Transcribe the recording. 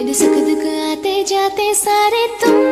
मेरे सुख दुख आते जाते सारे तुम